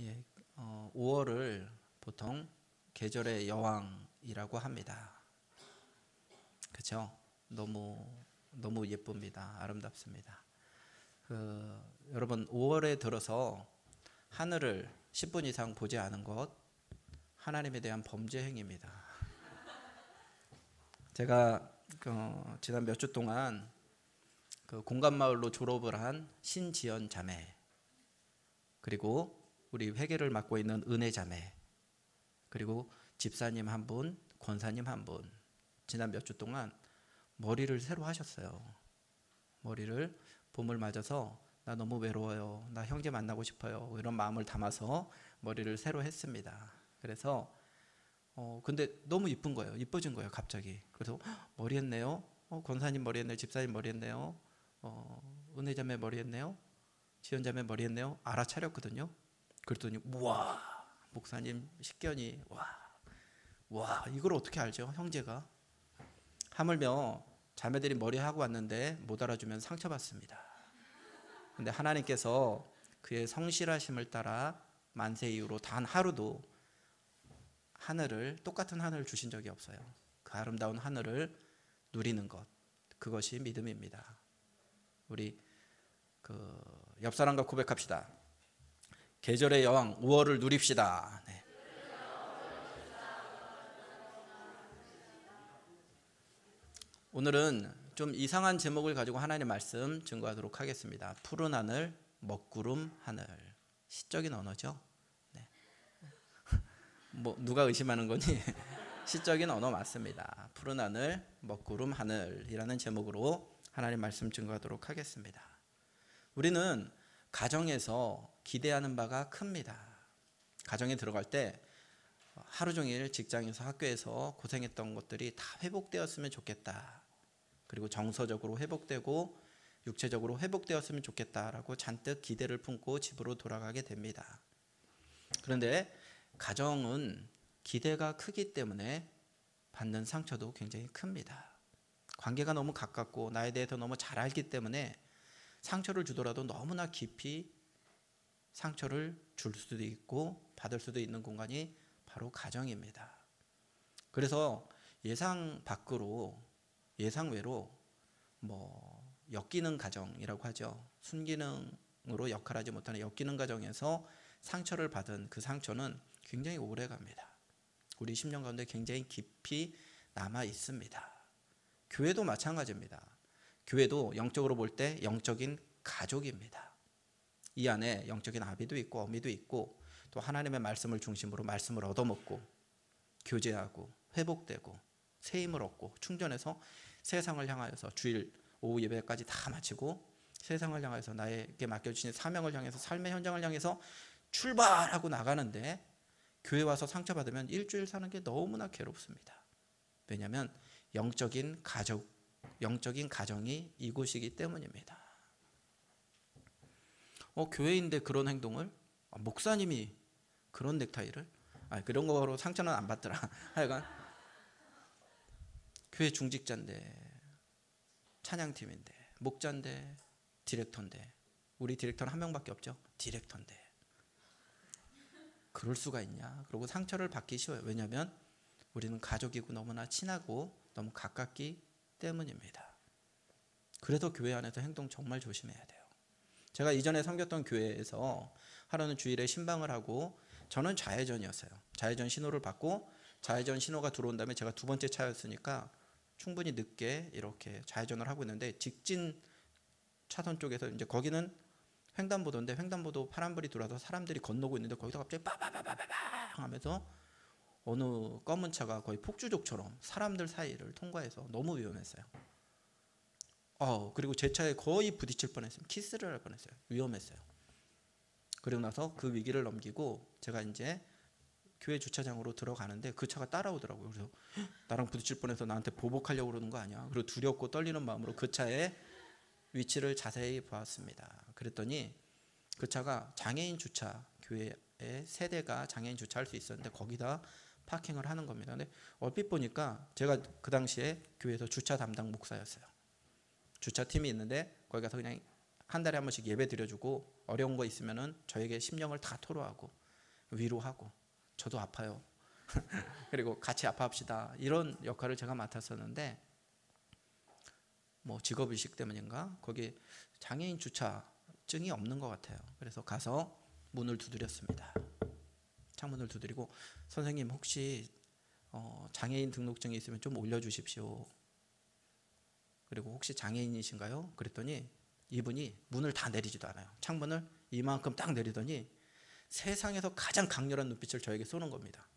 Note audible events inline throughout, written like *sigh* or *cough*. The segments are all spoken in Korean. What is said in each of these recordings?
예, 어, 5월을 보통 계절의 여왕이라고 합니다. 그렇죠? 너무 너무 예쁩니다. 아름답습니다. 그, 여러분 5월에 들어서 하늘을 10분 이상 보지 않은 것 하나님에 대한 범죄 행위입니다. 제가 그, 지난 몇 주 동안 그 공감마을로 졸업을 한 신지연 자매 그리고 우리 회계를 맡고 있는 은혜 자매 그리고 집사님 한 분, 권사님 한 분 지난 몇 주 동안 머리를 새로 하셨어요. 머리를 봄을 맞아서 나 너무 외로워요. 나 형제 만나고 싶어요. 이런 마음을 담아서 머리를 새로 했습니다. 그래서 어 근데 너무 이쁜 거예요. 이뻐진 거예요, 갑자기. 그래서 머리 했네요. 어, 권사님 머리 했네요. 집사님 머리 했네요. 어, 은혜자매 머리 했네요. 지연자매 머리 했네요. 알아차렸거든요. 그랬더니 우와 목사님 식견이 와, 와 이걸 어떻게 알죠? 형제가 하물며 자매들이 머리 하고 왔는데 못 알아주면 상처받습니다. 근데 하나님께서 그의 성실하심을 따라 만세 이후로 단 하루도 하늘을 똑같은 하늘을 주신 적이 없어요. 그 아름다운 하늘을 누리는 것 그것이 믿음입니다. 우리 그 옆 사람과 고백합시다. 계절의 여왕 5월을 누립시다. 네. 오늘은 좀 이상한 제목을 가지고 하나님 말씀 증거하도록 하겠습니다. 푸른 하늘, 먹구름 하늘. 시적인 언어죠. 네. *laughs* 뭐 누가 의심하는 거니? *laughs* 시적인 언어 맞습니다. 푸른 하늘, 먹구름 하늘이라는 제목으로 하나님 말씀 증거하도록 하겠습니다. 우리는 가정에서 기대하는 바가 큽니다. 가정에 들어갈 때 하루 종일 직장에서 학교에서 고생했던 것들이 다 회복되었으면 좋겠다. 그리고 정서적으로 회복되고 육체적으로 회복되었으면 좋겠다라고 잔뜩 기대를 품고 집으로 돌아가게 됩니다. 그런데 가정은 기대가 크기 때문에 받는 상처도 굉장히 큽니다. 관계가 너무 가깝고 나에 대해서 너무 잘 알기 때문에 상처를 주더라도 너무나 깊이 상처를 줄 수도 있고 받을 수도 있는 공간이 바로 가정입니다. 그래서 예상 밖으로 예상 외로 뭐 엮이는 가정이라고 하죠. 순기능으로 역할하지 못하는 엮이는 가정에서 상처를 받은 그 상처는 굉장히 오래 갑니다. 우리 10년 가운데 굉장히 깊이 남아 있습니다. 교회도 마찬가지입니다. 교회도 영적으로 볼 때 영적인 가족입니다. 이 안에 영적인 아비도 있고 어미도 있고 또 하나님의 말씀을 중심으로 말씀을 얻어먹고 교제하고 회복되고 새 힘을 얻고 충전해서 세상을 향하여서 주일 오후 예배까지 다 마치고 세상을 향해서 나에게 맡겨주신 사명을 향해서 삶의 현장을 향해서 출발하고 나가는데 교회 와서 상처받으면 일주일 사는 게 너무나 괴롭습니다. 왜냐하면 영적인 가족, 영적인 가정이 이곳이기 때문입니다. 어, 교회인데 그런 행동을 아, 목사님이 그런 넥타이를 아, 그런 거로 상처는 안 받더라. *laughs* 하여간 교회 중직자인데 찬양팀인데 목자인데 디렉터인데 우리 디렉터는 한 명밖에 없죠. 디렉터인데 그럴 수가 있냐? 그리고 상처를 받기 쉬워요. 왜냐하면 우리는 가족이고 너무나 친하고 너무 가깝기 때문입니다. 그래서 교회 안에서 행동 정말 조심해야 돼요. 제가 이전에 섬겼던 교회에서 하루는 주일에 신방을 하고 저는 좌회전이었어요. 좌회전 신호를 받고 좌회전 신호가 들어온 다음에 제가 두 번째 차였으니까 충분히 늦게 이렇게 좌회전을 하고 있는데 직진 차선 쪽에서 이제 거기는 횡단보도인데 횡단보도 파란불이 들어와서 사람들이 건너고 있는데 거기서 갑자기 빠바바바바바 하면서 어느 검은 차가 거의 폭주족처럼 사람들 사이를 통과해서 너무 위험했어요. 어 그리고 제 차에 거의 부딪힐 뻔했어요. 키스를 할 뻔했어요. 위험했어요. 그리고 나서 그 위기를 넘기고 제가 이제 교회 주차장으로 들어가는데 그 차가 따라오더라고요. 그래서 나랑 부딪힐 뻔해서 나한테 보복하려고 그러는 거 아니야? 그리고 두렵고 떨리는 마음으로 그 차에 위치를 자세히 보았습니다. 그랬더니 그 차가 장애인 주차 교회에 세대가 장애인 주차할 수 있었는데 거기다 파킹을 하는 겁니다. 근데 얼핏 보니까 제가 그 당시에 교회에서 주차 담당 목사였어요. 주차 팀이 있는데 거기 가서 그냥 한 달에 한 번씩 예배 드려주고 어려운 거 있으면은 저에게 심령을 다 토로하고 위로하고 저도 아파요. *laughs* 그리고 같이 아파합시다. 이런 역할을 제가 맡았었는데 뭐 직업 의식 때문인가 거기 장애인 주차증이 없는 것 같아요. 그래서 가서 문을 두드렸습니다. 창문을 두드리고 선생님 혹시 어, 장애인 등록증이 있으면 좀 올려주십시오. 그리고 혹시 장애인이신가요? 그랬더니 이분이 문을 다 내리지도 않아요. 창문을 이만큼 딱 내리더니 세상에서 가장 강렬한 눈빛을 저에게 쏘는 겁니다.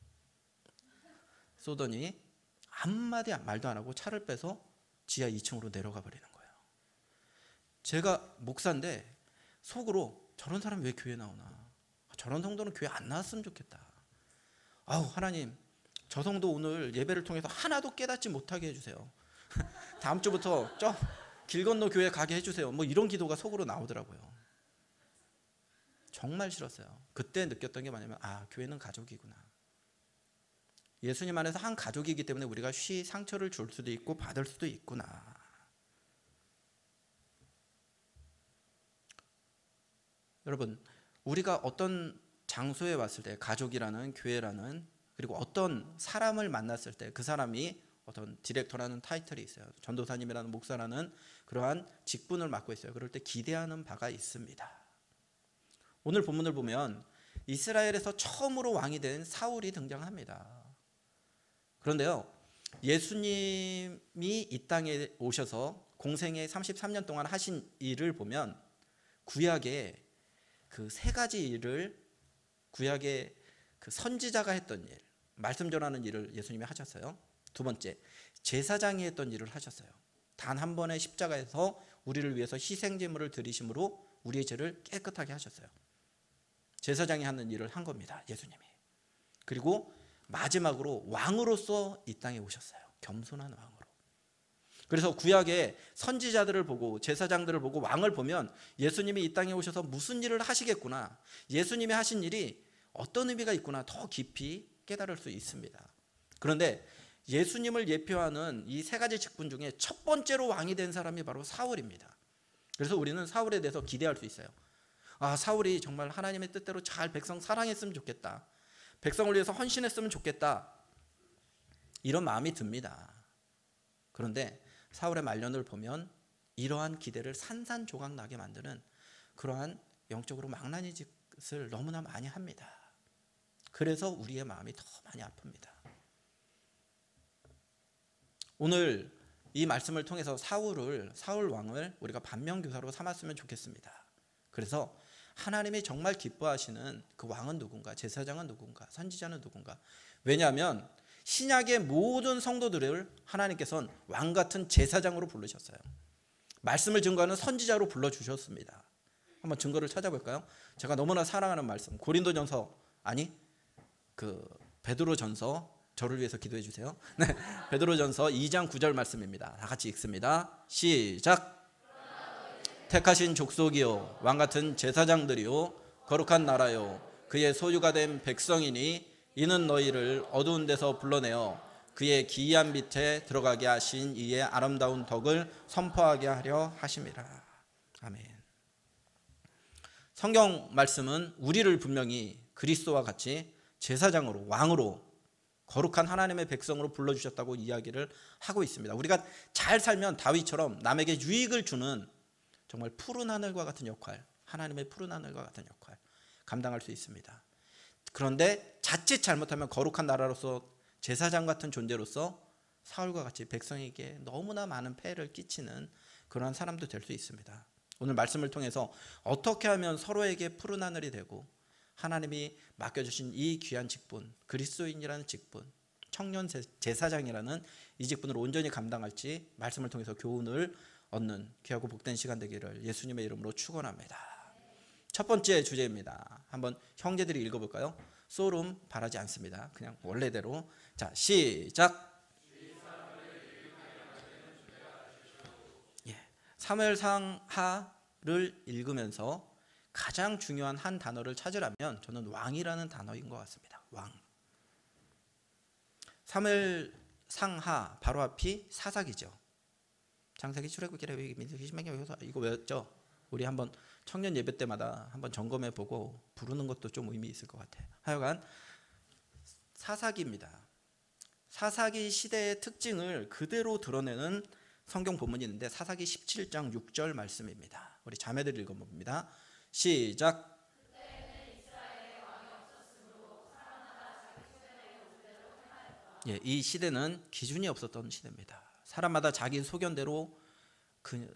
쏘더니 한마디 말도 안 하고 차를 빼서 지하 2층으로 내려가 버리는 거예요. 제가 목사인데 속으로 저런 사람 왜 교회 나오나? 저런 성도는 교회 안 나왔으면 좋겠다. 아우 하나님 저 성도 오늘 예배를 통해서 하나도 깨닫지 못하게 해주세요. *laughs* 다음 주부터 저 길 건너 교회 가게 해주세요. 뭐 이런 기도가 속으로 나오더라고요. 정말 싫었어요. 그때 느꼈던 게 뭐냐면 아 교회는 가족이구나. 예수님 안에서 한 가족이기 때문에 우리가 쉬 상처를 줄 수도 있고 받을 수도 있구나. 여러분 우리가 어떤 장소에 왔을 때 가족이라는 교회라는 그리고 어떤 사람을 만났을 때 그 사람이 어떤 디렉터라는 타이틀이 있어요. 전도사님이라는 목사라는 그러한 직분을 맡고 있어요. 그럴 때 기대하는 바가 있습니다. 오늘 본문을 보면 이스라엘에서 처음으로 왕이 된 사울이 등장합니다. 그런데요. 예수님이 이 땅에 오셔서 공생애 33년 동안 하신 일을 보면 구약에 그 세 가지 일을 구약의 그 선지자가 했던 일, 말씀 전하는 일을 예수님이 하셨어요. 두 번째, 제사장이 했던 일을 하셨어요. 단 한 번의 십자가에서 우리를 위해서 희생 제물을 드리심으로 우리의 죄를 깨끗하게 하셨어요. 제사장이 하는 일을 한 겁니다. 예수님이. 그리고 마지막으로 왕으로서 이 땅에 오셨어요. 겸손한 왕으로. 그래서 구약의 선지자들을 보고 제사장들을 보고 왕을 보면 예수님이 이 땅에 오셔서 무슨 일을 하시겠구나. 예수님이 하신 일이 어떤 의미가 있구나 더 깊이 깨달을 수 있습니다. 그런데 예수님을 예표하는 이 세 가지 직분 중에 첫 번째로 왕이 된 사람이 바로 사울입니다. 그래서 우리는 사울에 대해서 기대할 수 있어요. 아, 사울이 정말 하나님의 뜻대로 잘 백성 사랑했으면 좋겠다. 백성을 위해서 헌신했으면 좋겠다. 이런 마음이 듭니다. 그런데 사울의 말년을 보면 이러한 기대를 산산조각 나게 만드는 그러한 영적으로 망나니 짓을 너무나 많이 합니다. 그래서 우리의 마음이 더 많이 아픕니다. 오늘 이 말씀을 통해서 사울을 사울 왕을 우리가 반면 교사로 삼았으면 좋겠습니다. 그래서 하나님이 정말 기뻐하시는 그 왕은 누군가, 제사장은 누군가, 선지자는 누군가. 왜냐하면 신약의 모든 성도들을 하나님께서는 왕 같은 제사장으로 부르셨어요. 말씀을 증거하는 선지자로 불러 주셨습니다. 한번 증거를 찾아볼까요? 제가 너무나 사랑하는 말씀. 고린도전서 아니 그 베드로전서 저를 위해서 기도해 주세요. *laughs* 네. 베드로전서 2장 9절 말씀입니다. 다 같이 읽습니다. 시작. 택하신 족속이요 왕 같은 제사장들이요 거룩한 나라요 그의 소유가 된 백성이니 이는 너희를 어두운 데서 불러내어 그의 기이한 빛에 들어가게 하신 이의 아름다운 덕을 선포하게 하려 하심이라. 아멘. 성경 말씀은 우리를 분명히 그리스도와 같이 제사장으로 왕으로 거룩한 하나님의 백성으로 불러 주셨다고 이야기를 하고 있습니다. 우리가 잘 살면 다윗처럼 남에게 유익을 주는 정말 푸른 하늘과 같은 역할, 하나님의 푸른 하늘과 같은 역할 감당할 수 있습니다. 그런데 자칫 잘못하면 거룩한 나라로서 제사장 같은 존재로서 사울과 같이 백성에게 너무나 많은 폐해를 끼치는 그러한 사람도 될 수 있습니다. 오늘 말씀을 통해서 어떻게 하면 서로에게 푸른 하늘이 되고 하나님이 맡겨주신 이 귀한 직분, 그리스도인이라는 직분, 청년 제사장이라는 이 직분을 온전히 감당할지 말씀을 통해서 교훈을 얻는 귀하고 복된 시간 되기를 예수님의 이름으로 축원합니다. 첫 번째 주제입니다. 한번 형제들이 읽어볼까요? 소름 바라지 않습니다. 그냥 원래대로 자 시작. 예, 사무엘상 하를 읽으면서 가장 중요한 한 단어를 찾으라면 저는 왕이라는 단어인 것 같습니다. 왕. 사무엘 상하 바로 앞이 사사기죠. 장세기 출애굽기 레위기 민수기 신명기 이거 외웠죠? 우리 한번 청년 예배 때마다 한번 점검해 보고 부르는 것도 좀 의미 있을 것 같아요. 하여간 사사기입니다. 사사기 시대의 특징을 그대로 드러내는 성경 본문이 있는데 사사기 17장 6절 말씀입니다. 우리 자매들 읽어 봅니다. 시작. 예, 이 시대는 기준이 없었던 시대입니다. 사람마다 자기 소견대로 그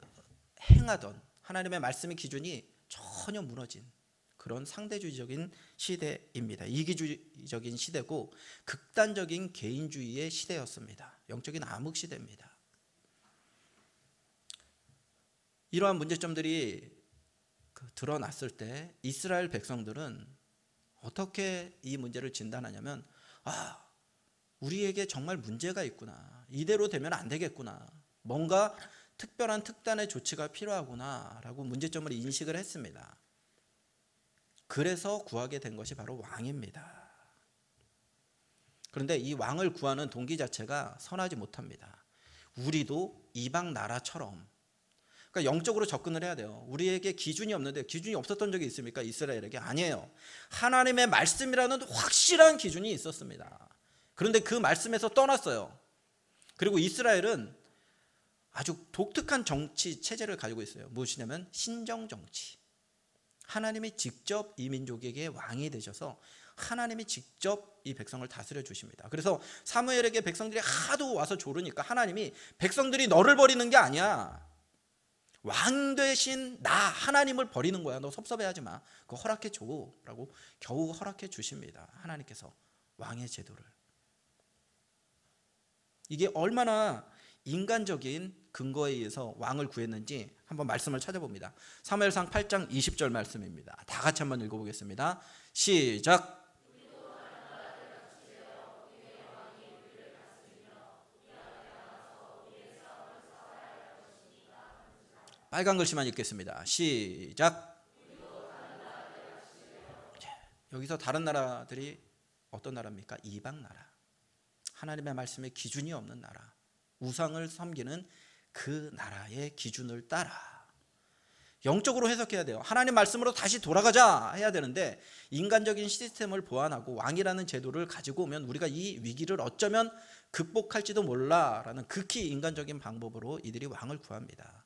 행하던 하나님의 말씀의 기준이 전혀 무너진 그런 상대주의적인 시대입니다. 이기주의적인 시대고 극단적인 개인주의의 시대였습니다. 영적인 암흑 시대입니다. 이러한 문제점들이 그 드러났을 때 이스라엘 백성들은 어떻게 이 문제를 진단하냐면 아 우리에게 정말 문제가 있구나 이대로 되면 안 되겠구나 뭔가 특별한 특단의 조치가 필요하구나라고 문제점을 인식을 했습니다. 그래서 구하게 된 것이 바로 왕입니다. 그런데 이 왕을 구하는 동기 자체가 선하지 못합니다. 우리도 이방 나라처럼 그러니까 영적으로 접근을 해야 돼요. 우리에게 기준이 없는데 기준이 없었던 적이 있습니까? 이스라엘에게 아니에요. 하나님의 말씀이라는 확실한 기준이 있었습니다. 그런데 그 말씀에서 떠났어요. 그리고 이스라엘은 아주 독특한 정치 체제를 가지고 있어요. 무엇이냐면 신정 정치. 하나님이 직접 이 민족에게 왕이 되셔서 하나님이 직접 이 백성을 다스려 주십니다. 그래서 사무엘에게 백성들이 하도 와서 조르니까 하나님이 백성들이 너를 버리는 게 아니야. 왕 대신 나 하나님을 버리는 거야. 너 섭섭해하지 마. 그거 허락해 줘라고 겨우 허락해 주십니다. 하나님께서 왕의 제도를. 이게 얼마나 인간적인 근거에 의해서 왕을 구했는지 한번 말씀을 찾아봅니다. 사무엘상 8장 20절 말씀입니다. 다 같이 한번 읽어보겠습니다. 시작. 빨간 글씨만 읽겠습니다. 시작. 여기서 다른 나라들이 어떤 나라입니까? 이방 나라. 하나님의 말씀에 기준이 없는 나라. 우상을 섬기는 그 나라의 기준을 따라 영적으로 해석해야 돼요. 하나님 말씀으로 다시 돌아가자 해야 되는데 인간적인 시스템을 보완하고 왕이라는 제도를 가지고 오면 우리가 이 위기를 어쩌면 극복할지도 몰라라는 극히 인간적인 방법으로 이들이 왕을 구합니다.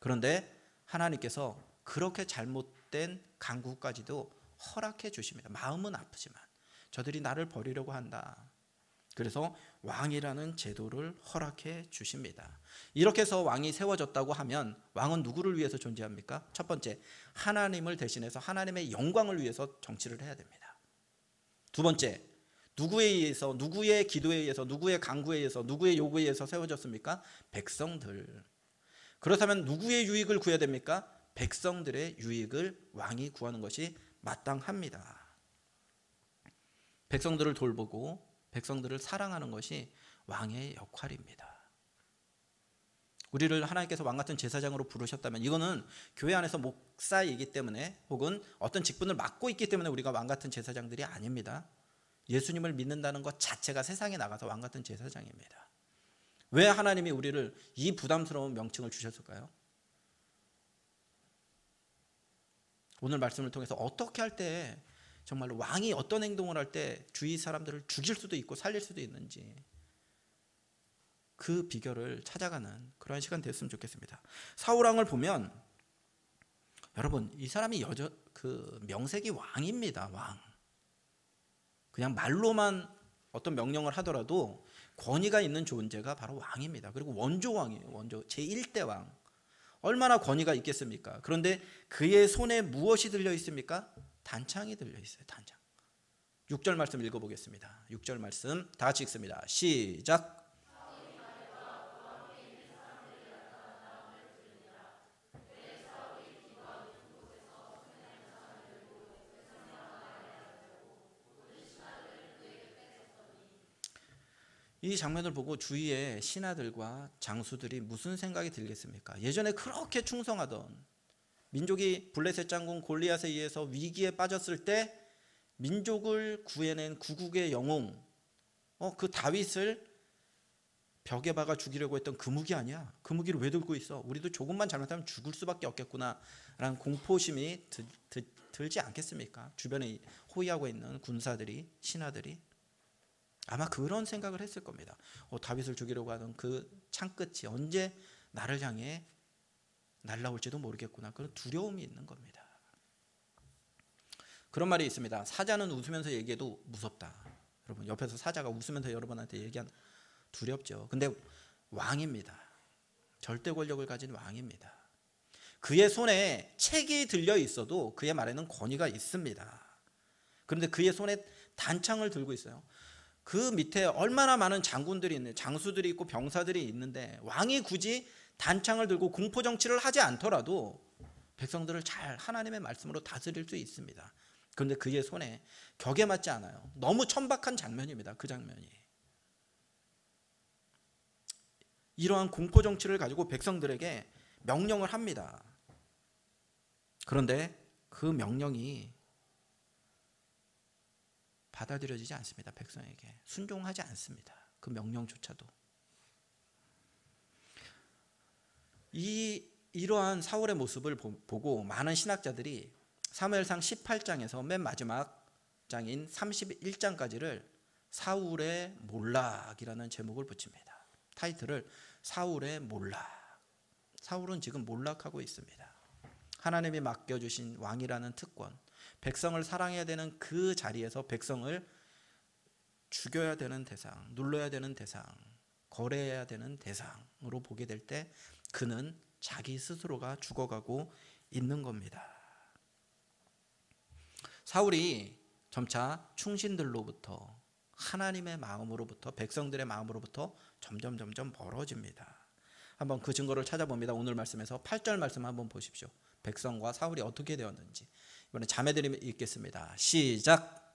그런데 하나님께서 그렇게 잘못된 강국까지도 허락해 주십니다. 마음은 아프지만 저들이 나를 버리려고 한다. 그래서 왕이라는 제도를 허락해 주십니다. 이렇게 해서 왕이 세워졌다고 하면 왕은 누구를 위해서 존재합니까? 첫 번째, 하나님을 대신해서 하나님의 영광을 위해서 정치를 해야 됩니다. 두 번째, 누구에 의해서 누구의 기도에 의해서 누구의 강구에 의해서 누구의 요구에 의해서 세워졌습니까? 백성들. 그렇다면 누구의 유익을 구해야 됩니까? 백성들의 유익을 왕이 구하는 것이 마땅합니다. 백성들을 돌보고 백성들을 사랑하는 것이 왕의 역할입니다. 우리를 하나님께서 왕 같은 제사장으로 부르셨다면 이거는 교회 안에서 목사이기 때문에 혹은 어떤 직분을 맡고 있기 때문에 우리가 왕 같은 제사장들이 아닙니다. 예수님을 믿는다는 것 자체가 세상에 나가서 왕 같은 제사장입니다. 왜 하나님이 우리를 이 부담스러운 명칭을 주셨을까요? 오늘 말씀을 통해서 어떻게 할 때 정말로 왕이 어떤 행동을 할 때 주위 사람들을 죽일 수도 있고 살릴 수도 있는지 그 비결을 찾아가는 그런 시간 됐으면 좋겠습니다. 사울왕을 보면 여러분 이 사람이 여전 그 명색이 왕입니다. 왕. 그냥 말로만 어떤 명령을 하더라도 권위가 있는 존재가 바로 왕입니다. 그리고 원조 왕이에요. 원조 제1대 왕. 얼마나 권위가 있겠습니까? 그런데 그의 손에 무엇이 들려 있습니까? 단창이 들려 있어요. 단창. 6절 말씀 읽어 보겠습니다. 6절 말씀 다 같이 읽습니다. 시작. 이 장면을 보고 주위의 신하들과 장수들이 무슨 생각이 들겠습니까? 예전에 그렇게 충성하던 민족이 블레셋 장군 골리앗에 의해서 위기에 빠졌을 때 민족을 구해낸 구국의 영웅 어, 그 다윗을 벽에 박아 죽이려고 했던 그 무기 아니야. 그 무기를 왜 들고 있어? 우리도 조금만 잘못하면 죽을 수밖에 없겠구나 라는 공포심이 들, 들, 들지 않겠습니까? 주변에 호위하고 있는 군사들이 신하들이 아마 그런 생각을 했을 겁니다. 어, 다윗을 죽이려고 하던 그 창끝이 언제 나를 향해 날라올지도 모르겠구나. 그런 두려움이 있는 겁니다. 그런 말이 있습니다. 사자는 웃으면서 얘기해도 무섭다. 여러분 옆에서 사자가 웃으면서 여러분한테 얘기한 두렵죠. 근데 왕입니다. 절대 권력을 가진 왕입니다. 그의 손에 책이 들려 있어도 그의 말에는 권위가 있습니다. 그런데 그의 손에 단창을 들고 있어요. 그 밑에 얼마나 많은 장군들이 있는 장수들이 있고 병사들이 있는데 왕이 굳이 단창을 들고 공포 정치를 하지 않더라도 백성들을 잘 하나님의 말씀으로 다스릴 수 있습니다. 그런데 그의 손에 격에 맞지 않아요. 너무 천박한 장면입니다. 그 장면이. 이러한 공포 정치를 가지고 백성들에게 명령을 합니다. 그런데 그 명령이 받아들여지지 않습니다. 백성에게 순종하지 않습니다. 그 명령조차도 이 이러한 사울의 모습을 보고 많은 신학자들이 사무엘상 18장에서 맨 마지막 장인 31장까지를 사울의 몰락이라는 제목을 붙입니다. 타이틀을 사울의 몰락. 사울은 지금 몰락하고 있습니다. 하나님이 맡겨주신 왕이라는 특권, 백성을 사랑해야 되는 그 자리에서 백성을 죽여야 되는 대상, 눌러야 되는 대상, 거래해야 되는 대상으로 보게 될 때 그는 자기 스스로가 죽어가고 있는 겁니다. 사울이 점차 충신들로부터 하나님의 마음으로부터 백성들의 마음으로부터 점점 점점 멀어집니다. 한번 그 증거를 찾아봅니다. 오늘 말씀에서 8절 말씀 한번 보십시오. 백성과 사울이 어떻게 되었는지. 이번에 자매들이 읽겠습니다. 시작.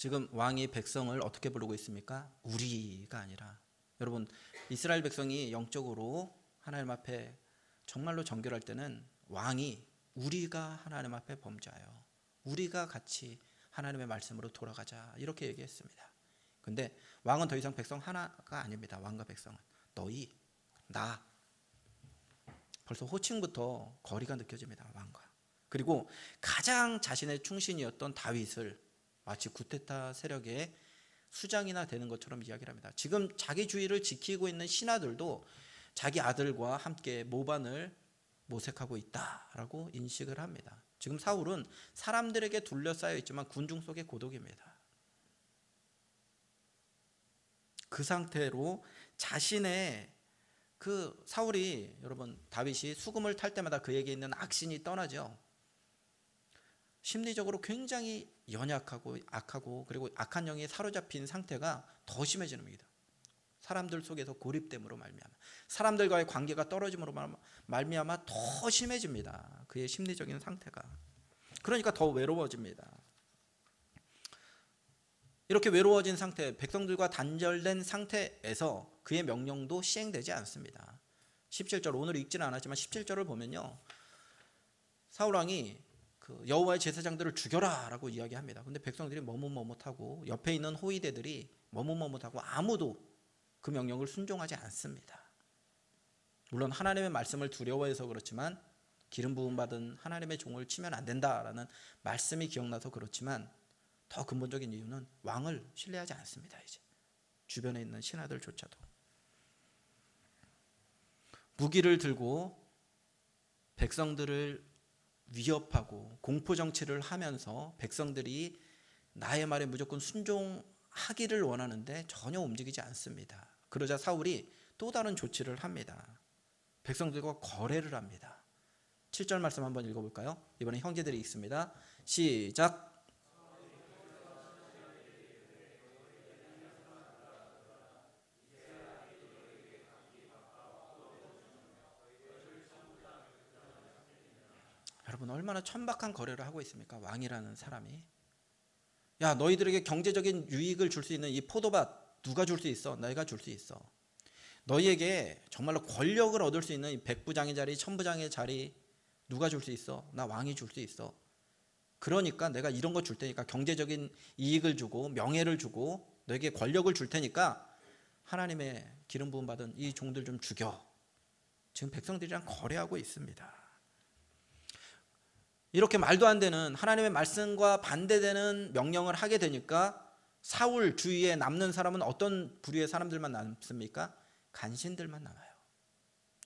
지금 왕이 백성을 어떻게 부르고 있습니까? 우리가 아니라 여러분 이스라엘 백성이 영적으로 하나님 앞에 정말로 정결할 때는 왕이 우리가 하나님 앞에 범죄하여 우리가 같이 하나님의 말씀으로 돌아가자 이렇게 얘기했습니다. 근데 왕은 더 이상 백성 하나가 아닙니다. 왕과 백성은 너희 나 벌써 호칭부터 거리가 느껴집니다. 왕과 그리고 가장 자신의 충신이었던 다윗을 마치 구테타 세력의 수장이나 되는 것처럼 이야기를 합니다. 지금 자기 주의를 지키고 있는 신하들도 자기 아들과 함께 모반을 모색하고 있다라고 인식을 합니다. 지금 사울은 사람들에게 둘러싸여 있지만 군중 속의 고독입니다. 그 상태로 자신의 그 사울이 여러분 다윗이 수금을 탈 때마다 그에게 있는 악신이 떠나죠. 심리적으로 굉장히 연약하고 악하고 그리고 악한 영에 사로잡힌 상태가 더 심해지는 겁니다. 사람들 속에서 고립됨으로 말미암아 사람들과의 관계가 떨어짐으로 말미암아 더 심해집니다. 그의 심리적인 상태가 그러니까 더 외로워집니다. 이렇게 외로워진 상태, 백성들과 단절된 상태에서 그의 명령도 시행되지 않습니다. 17절 오늘 읽지는 않았지만 17절을 보면요. 사울 왕이 그 여호와의 제사장들을 죽여라라고 이야기합니다. 근데 백성들이 머뭇머뭇하고 옆에 있는 호위대들이 머뭇머뭇하고 아무도 그 명령을 순종하지 않습니다. 물론 하나님의 말씀을 두려워해서 그렇지만 기름 부음 받은 하나님의 종을 치면 안 된다라는 말씀이 기억나서 그렇지만 더 근본적인 이유는 왕을 신뢰하지 않습니다. 이제 주변에 있는 신하들조차도 무기를 들고 백성들을 위협하고 공포 정치를 하면서 백성들이 나의 말에 무조건 순종하기를 원하는데 전혀 움직이지 않습니다. 그러자 사울이 또 다른 조치를 합니다. 백성들과 거래를 합니다. 7절 말씀 한번 읽어볼까요? 이번에 형제들이 있습니다. 시작. 얼마나 천박한 거래를 하고 있습니까? 왕이라는 사람이 야 너희들에게 경제적인 유익을 줄 수 있는 이 포도밭 누가 줄 수 있어? 내가 줄 수 있어. 너희에게 정말로 권력을 얻을 수 있는 이 백부장의 자리, 천부장의 자리 누가 줄 수 있어? 나 왕이 줄 수 있어. 그러니까 내가 이런 거 줄 테니까 경제적인 이익을 주고 명예를 주고 너에게 권력을 줄 테니까 하나님의 기름 부음 받은 이 종들 좀 죽여. 지금 백성들이랑 거래하고 있습니다. 이렇게 말도 안 되는 하나님의 말씀과 반대되는 명령을 하게 되니까 사울 주위에 남는 사람은 어떤 부류의 사람들만 남습니까? 간신들만 남아요.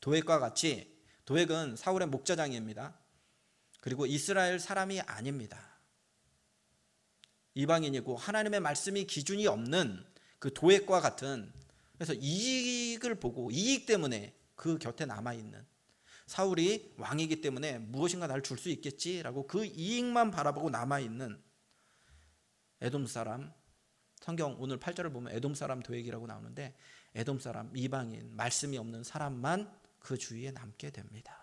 도액과 같이 도액은 사울의 목자장입니다. 그리고 이스라엘 사람이 아닙니다. 이방인이고 하나님의 말씀이 기준이 없는 그 도액과 같은 그래서 이익을 보고 이익 때문에 그 곁에 남아 있는 사울이 왕이기 때문에 무엇인가 나를 줄수 있겠지라고 그 이익만 바라보고 남아 있는 에돔 사람 성경 오늘 8절을 보면 에돔 사람 도액이라고 나오는데 에돔 사람 이방인 말씀이 없는 사람만 그 주위에 남게 됩니다.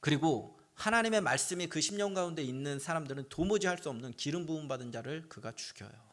그리고 하나님의 말씀이 그 심령 가운데 있는 사람들은 도무지 할 수 없는 기름 부음 받은 자를 그가 죽여요.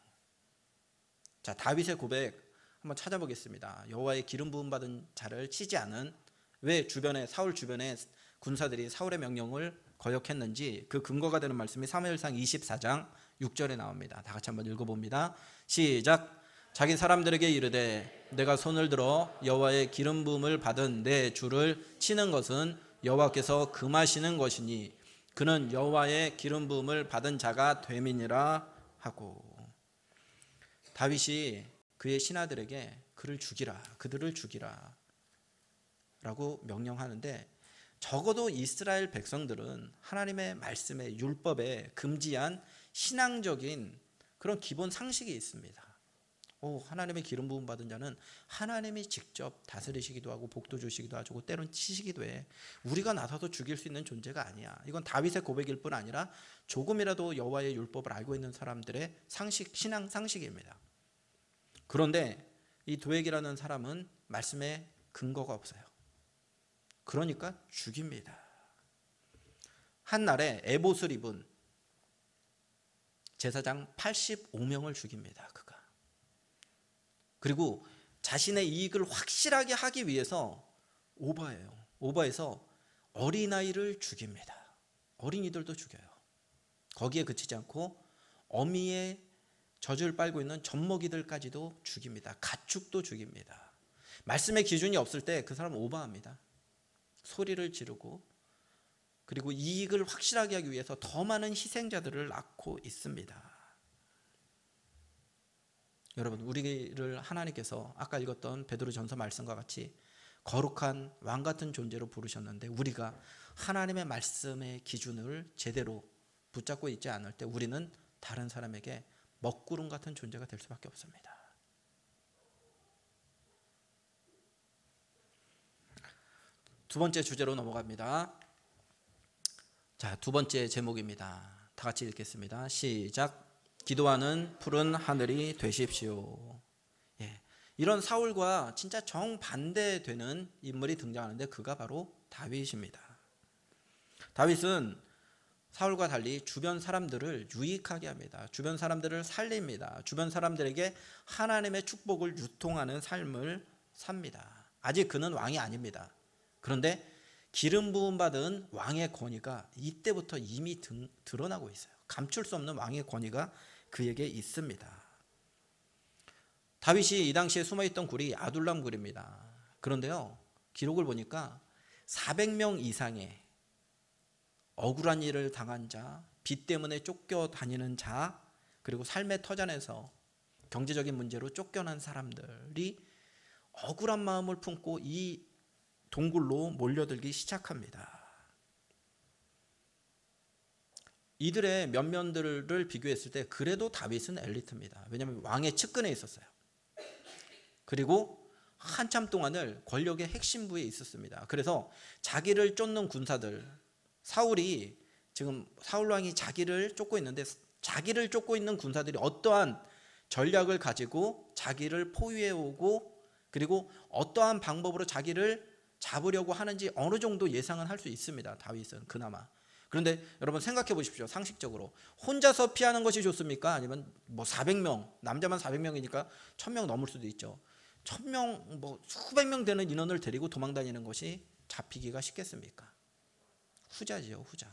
자, 다윗의 고백 한번 찾아보겠습니다. 여호와의 기름 부음 받은 자를 치지 않은 왜 주변에 사울 주변에 군사들이 사울의 명령을 거역했는지 그 근거가 되는 말씀이 사무엘상 24장 6절에 나옵니다. 다 같이 한번 읽어 봅니다. 시작. 자기 사람들에게 이르되 내가 손을 들어 여호와의 기름 부음을 받은 내 주를 치는 것은 여호와께서 금하시는 것이니 그는 여호와의 기름 부음을 받은 자가 됨이니라 하고 다윗이 그의 신하들에게 그를 죽이라 그들을 죽이라 라고 명령하는데 적어도 이스라엘 백성들은 하나님의 말씀에 율법에 금지한 신앙적인 그런 기본 상식이 있습니다. 오, 하나님의 기름 부음 받은 자는 하나님이 직접 다스리시기도 하고 복도 주시기도 하고 때론 치시기도 해. 우리가 나서서 죽일 수 있는 존재가 아니야. 이건 다윗의 고백일 뿐 아니라 조금이라도 여호와의 율법을 알고 있는 사람들의 상식 신앙 상식입니다. 그런데 이 도액이라는 사람은 말씀에 근거가 없어요. 그러니까 죽입니다. 한 날에 에봇을 입은 제사장 85명을 죽입니다. 그가. 그리고 자신의 이익을 확실하게 하기 위해서 오버해요. 오버해서 어린아이를 죽입니다. 어린이들도 죽여요. 거기에 그치지 않고 어미의 젖을 빨고 있는 젖먹이들까지도 죽입니다. 가축도 죽입니다. 말씀의 기준이 없을 때 그 사람은 오버합니다. 소리를 지르고 그리고 이익을 확실하게 하기 위해서 더 많은 희생자들을 낳고 있습니다. 여러분 우리를 하나님께서 아까 읽었던 베드로전서 말씀과 같이 거룩한 왕 같은 존재로 부르셨는데 우리가 하나님의 말씀의 기준을 제대로 붙잡고 있지 않을 때 우리는 다른 사람에게 먹구름 같은 존재가 될 수밖에 없습니다. 두 번째 주제로 넘어갑니다. 자, 두 번째 제목입니다. 다 같이 읽겠습니다. 시작. 기도하는 푸른 하늘이 되십시오. 예. 이런 사울과 진짜 정반대되는 인물이 등장하는데 그가 바로 다윗입니다. 다윗은 사울과 달리 주변 사람들을 유익하게 합니다. 주변 사람들을 살립니다. 주변 사람들에게 하나님의 축복을 유통하는 삶을 삽니다. 아직 그는 왕이 아닙니다. 그런데 기름 부음 받은 왕의 권위가 이때부터 이미 등, 드러나고 있어요. 감출 수 없는 왕의 권위가 그에게 있습니다. 다윗이 이 당시에 숨어 있던 굴이 아둘람 굴입니다. 그런데요, 기록을 보니까 400명 이상의 억울한 일을 당한 자, 빚 때문에 쫓겨 다니는 자, 그리고 삶의 터전에서 경제적인 문제로 쫓겨난 사람들이 억울한 마음을 품고 이 동굴로 몰려들기 시작합니다. 이들의 면면들을 비교했을 때 그래도 다윗은 엘리트입니다. 왜냐하면 왕의 측근에 있었어요. 그리고 한참 동안을 권력의 핵심부에 있었습니다. 그래서 자기를 쫓는 군사들 사울이 지금 사울 왕이 자기를 쫓고 있는데 자기를 쫓고 있는 군사들이 어떠한 전략을 가지고 자기를 포위해 오고 그리고 어떠한 방법으로 자기를 잡으려고 하는지 어느 정도 예상은 할 수 있습니다. 다윗은 그나마 그런데 여러분 생각해 보십시오. 상식적으로 혼자서 피하는 것이 좋습니까? 아니면 뭐 400명 남자만 400명이니까 1000명 넘을 수도 있죠. 1000명 뭐 수백 명 되는 인원을 데리고 도망 다니는 것이 잡히기가 쉽겠습니까? 후자지요, 후자.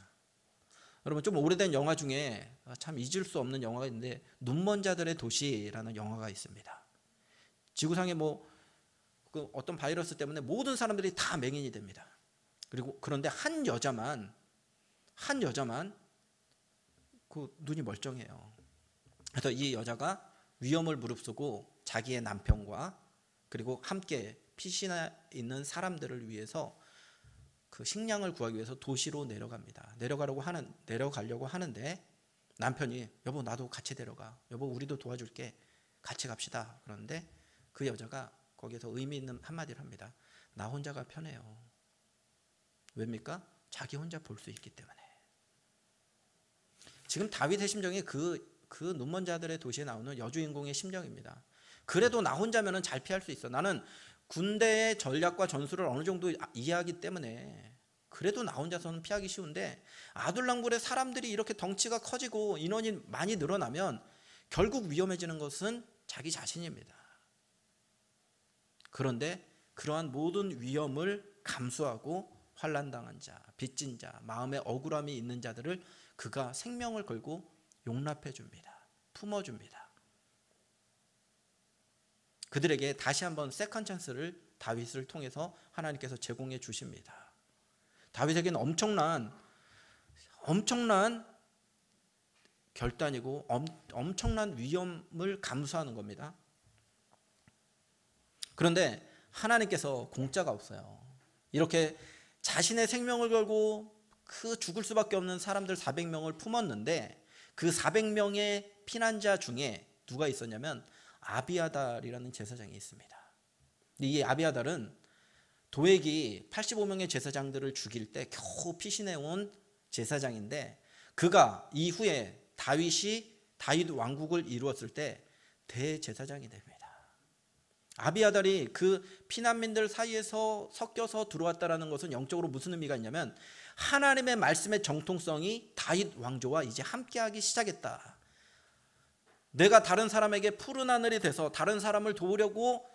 여러분 좀 오래된 영화 중에 참 잊을 수 없는 영화가 있는데 눈먼 자들의 도시라는 영화가 있습니다. 지구상에 뭐 그 어떤 바이러스 때문에 모든 사람들이 다 맹인이 됩니다. 그리고 그런데 한 여자만 한 여자만 그 눈이 멀쩡해요. 그래서 이 여자가 위험을 무릅쓰고 자기의 남편과 그리고 함께 피신해 있는 사람들을 위해서 그 식량을 구하기 위해서 도시로 내려갑니다. 내려가려고 하는 내려가려고 하는데 남편이 여보 나도 같이 데려가. 여보 우리도 도와줄게. 같이 갑시다. 그런데 그 여자가 거기서 의미 있는 한마디를 합니다. 나 혼자가 편해요. 왜입니까? 자기 혼자 볼 수 있기 때문에. 지금 다윗의 심정이 그, 그 눈먼 자들의 도시에 나오는 여주인공의 심정입니다. 그래도 나 혼자면 잘 피할 수 있어. 나는 군대의 전략과 전술을 어느 정도 이해하기 때문에 그래도 나 혼자서는 피하기 쉬운데 아둘랑불의 사람들이 이렇게 덩치가 커지고 인원이 많이 늘어나면 결국 위험해지는 것은 자기 자신입니다. 그런데 그러한 모든 위험을 감수하고 환란당한 자, 빚진 자, 마음에 억울함이 있는 자들을 그가 생명을 걸고 용납해 줍니다. 품어 줍니다. 그들에게 다시 한번 second chance를 다윗을 통해서 하나님께서 제공해 주십니다. 다윗에게는 엄청난 엄청난 결단이고 엄, 엄청난 위험을 감수하는 겁니다. 그런데 하나님께서 공짜가 없어요. 이렇게 자신의 생명을 걸고 그 죽을 수밖에 없는 사람들 400명을 품었는데 그 400명의 피난자 중에 누가 있었냐면 아비아달이라는 제사장이 있습니다. 이 아비아달은 도액이 85명의 제사장들을 죽일 때 겨우 피신해 온 제사장인데 그가 이후에 다윗이 다윗 왕국을 이루었을 때 대제사장이 됩니다. 아비아달이 그 피난민들 사이에서 섞여서 들어왔다라는 것은 영적으로 무슨 의미가 있냐면 하나님의 말씀의 정통성이 다윗 왕조와 이제 함께하기 시작했다. 내가 다른 사람에게 푸른 하늘이 돼서 다른 사람을 도우려고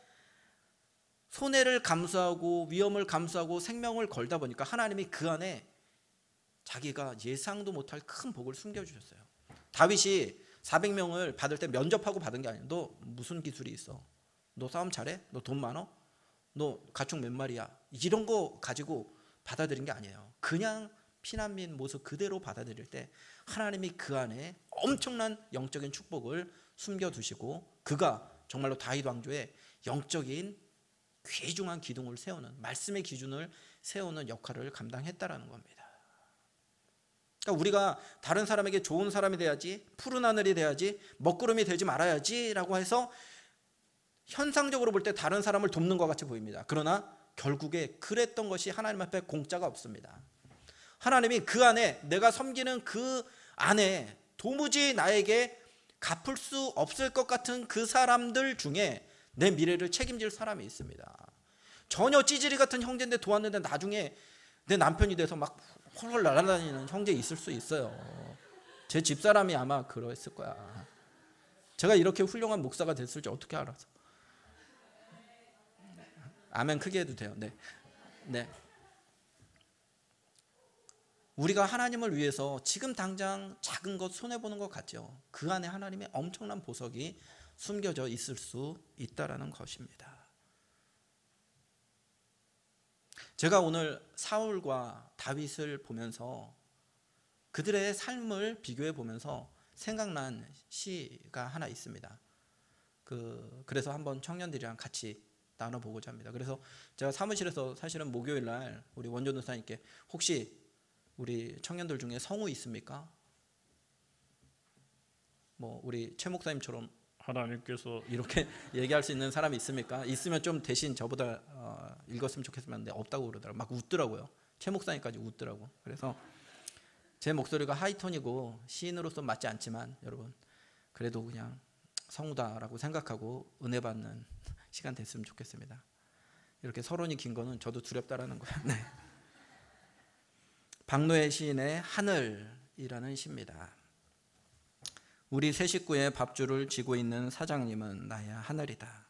손해를 감수하고 위험을 감수하고 생명을 걸다 보니까 하나님이 그 안에 자기가 예상도 못할 큰 복을 숨겨주셨어요. 다윗이 400명을 받을 때 면접하고 받은 게 아니야. 너 무슨 기술이 있어? 너 싸움 잘해? 너 돈 많어? 너 가축 몇 마리야? 이런 거 가지고 받아들인 게 아니에요. 그냥 피난민 모습 그대로 받아들일 때 하나님이 그 안에 엄청난 영적인 축복을 숨겨 두시고 그가 정말로 다윗 왕조의 영적인 귀중한 기둥을 세우는 말씀의 기준을 세우는 역할을 감당했다라는 겁니다. 그러니까 우리가 다른 사람에게 좋은 사람이 돼야지, 푸른 하늘이 돼야지, 먹구름이 되지 말아야지라고 해서 현상적으로 볼 때 다른 사람을 돕는 것 같이 보입니다. 그러나 결국에 그랬던 것이 하나님 앞에 공짜가 없습니다. 하나님이 그 안에 내가 섬기는 그 안에 도무지 나에게 갚을 수 없을 것 같은 그 사람들 중에 내 미래를 책임질 사람이 있습니다. 전혀 찌질이 같은 형제인데 도왔는데 나중에 내 남편이 돼서 막 헐헐 날아다니는 형제 있을 수 있어요. 제 집사람이 아마 그랬을 거야. 제가 이렇게 훌륭한 목사가 됐을 줄 어떻게 알아서. 아멘 크게 해도 돼요. 네. 네. 우리가 하나님을 위해서 지금 당장 작은 것 손해보는 것 같죠. 그 안에 하나님의 엄청난 보석이 숨겨져 있을 수 있다라는 것입니다. 제가 오늘 사울과 다윗을 보면서 그들의 삶을 비교해 보면서 생각난 시가 하나 있습니다. 그 그래서 한번 청년들이랑 같이 나눠보고자 합니다. 그래서 제가 사무실에서 사실은 목요일 날 우리 원조 노사님께 혹시 우리 청년들 중에 성우 있습니까? 뭐 우리 최 목사님처럼 하나님께서 이렇게 *laughs* 얘기할 수 있는 사람이 있습니까? 있으면 좀 대신 저보다 어, 읽었으면 좋겠는데 없다고 그러더라고. 막 웃더라고요. 최 목사님까지 웃더라고. 그래서 제 목소리가 하이톤이고 시인으로서 맞지 않지만 여러분 그래도 그냥 성우다라고 생각하고 은혜 받는 *laughs* 시간 됐으면 좋겠습니다. 이렇게 서론이 긴 거는 저도 두렵다라는 거예요. *laughs* 네. 박노해 시인의 하늘이라는 시입니다. 우리 세 식구의 밥줄을 쥐고 있는 사장님은 나의 하늘이다.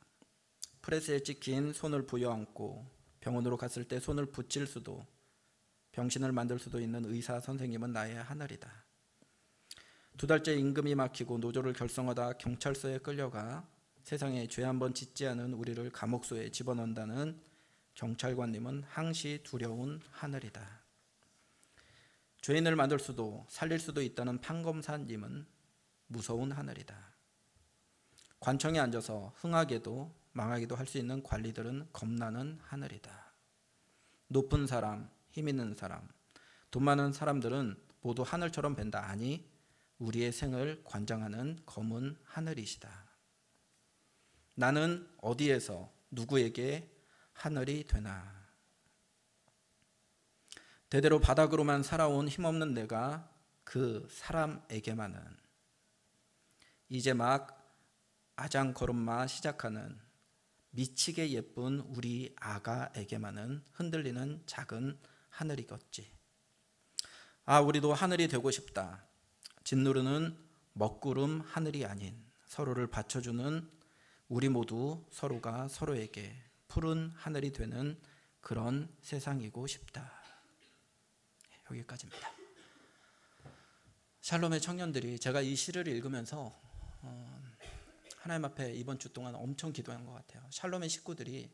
프레스에 찍힌 손을 부여안고 병원으로 갔을 때 손을 붙일 수도 병신을 만들 수도 있는 의사 선생님은 나의 하늘이다. 두 달째 임금이 막히고 노조를 결성하다 경찰서에 끌려가 세상에 죄 한 번 짓지 않은 우리를 감옥소에 집어넣는다는 경찰관님은 항시 두려운 하늘이다. 죄인을 만들 수도 살릴 수도 있다는 판검사님은 무서운 하늘이다. 관청에 앉아서 흥하게도 망하기도 할 수 있는 관리들은 겁나는 하늘이다. 높은 사람, 힘 있는 사람, 돈 많은 사람들은 모두 하늘처럼 벤다. 아니, 우리의 생을 관장하는 검은 하늘이시다. 나는 어디에서 누구에게 하늘이 되나? 대대로 바닥으로만 살아온 힘없는 내가 그 사람에게만은 이제 막 아장 걸음마 시작하는 미치게 예쁜 우리 아가에게만은 흔들리는 작은 하늘이겠지. 아, 우리도 하늘이 되고 싶다. 짓누르는 먹구름 하늘이 아닌 서로를 받쳐주는 우리 모두 서로가 서로에게 푸른 하늘이 되는 그런 세상이고 싶다. 여기까지입니다. 샬롬의 청년들이 제가 이 시를 읽으면서 어, 하나님 앞에 이번 주 동안 엄청 기도한 것 같아요. 샬롬의 식구들이